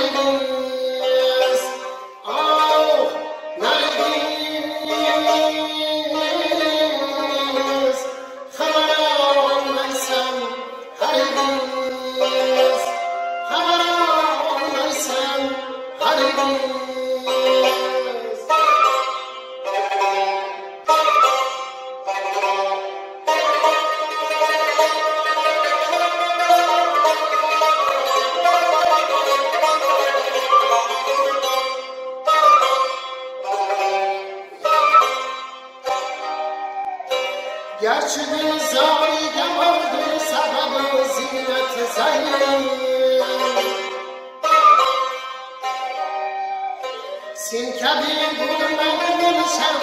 even گرچه بیزاریدم آرد سبب زینت زنم سین کبیر بود من دل شب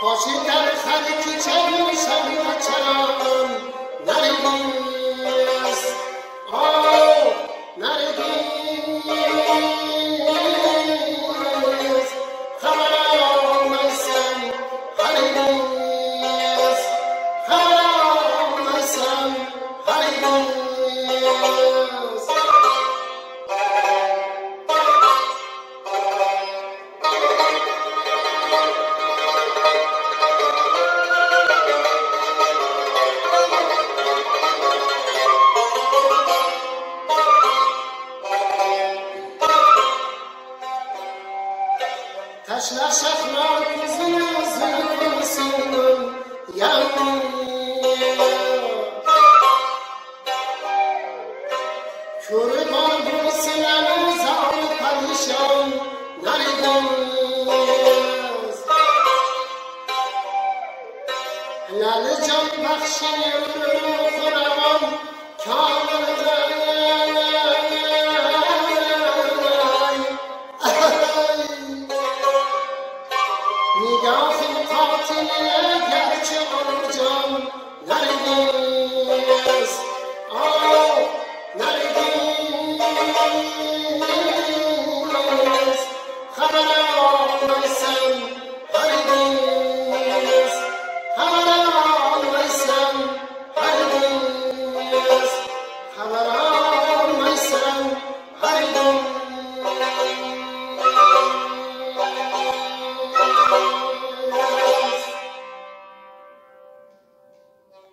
خوشی در خری که چنین شمی و چرا Taşlar şaklar kızınızın sevdim yandım. Körüm oldum sinanız al perişan can bahşeyi